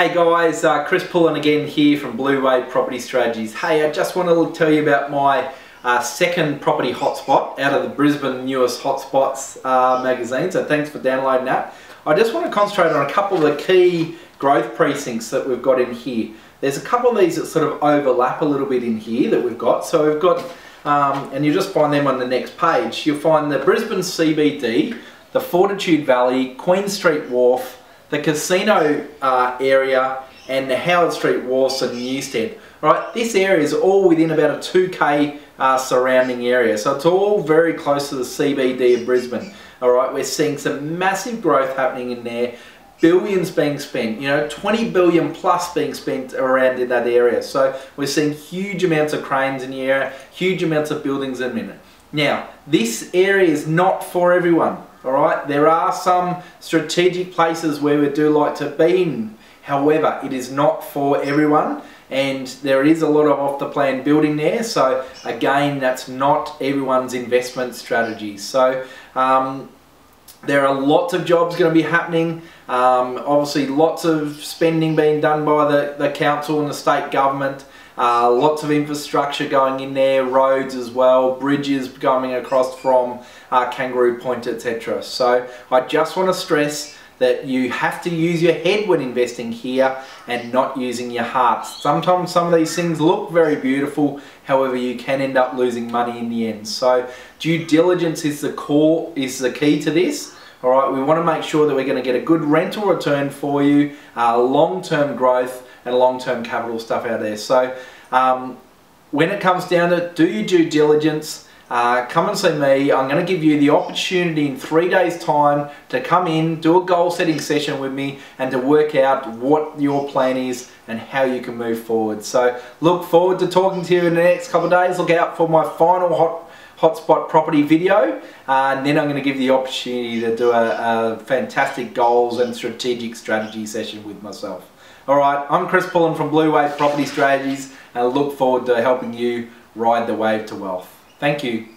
Hey guys, uh, Chris Pullen again here from Blue Wave Property Strategies. Hey, I just want to tell you about my uh, second property hotspot out of the Brisbane newest hotspots uh, magazine, so thanks for downloading that. I just want to concentrate on a couple of the key growth precincts that we've got in here. There's a couple of these that sort of overlap a little bit in here that we've got. So we've got, um, and you just find them on the next page, you'll find the Brisbane CBD, the Fortitude Valley, Queen Street Wharf, the casino uh, area, and the Howard Street Wharfs Newstead. Right, this area is all within about a 2k uh, surrounding area, so it's all very close to the CBD of Brisbane. All right, we're seeing some massive growth happening in there billions being spent, you know, 20 billion plus being spent around in that area. So we're seeing huge amounts of cranes in the area, huge amounts of buildings in a minute. Now, this area is not for everyone, all right? There are some strategic places where we do like to be. However, it is not for everyone and there is a lot of off the plan building there. So again, that's not everyone's investment strategy. So um, there are lots of jobs going to be happening. Um, obviously, lots of spending being done by the, the council and the state government. Uh, lots of infrastructure going in there, roads as well, bridges coming across from uh, Kangaroo Point, etc. So I just want to stress that you have to use your head when investing here and not using your heart. Sometimes some of these things look very beautiful, however you can end up losing money in the end. So due diligence is the core, is the key to this. All right, we want to make sure that we're going to get a good rental return for you, uh, long-term growth and long-term capital stuff out there. So um, when it comes down to do your due diligence, uh, come and see me. I'm going to give you the opportunity in three days time to come in, do a goal setting session with me and to work out what your plan is and how you can move forward. So look forward to talking to you in the next couple of days. Look out for my final hot hotspot property video uh, and then I'm going to give the opportunity to do a, a fantastic goals and strategic strategy session with myself. Alright, I'm Chris Pullen from Blue Wave Property Strategies and I look forward to helping you ride the wave to wealth. Thank you.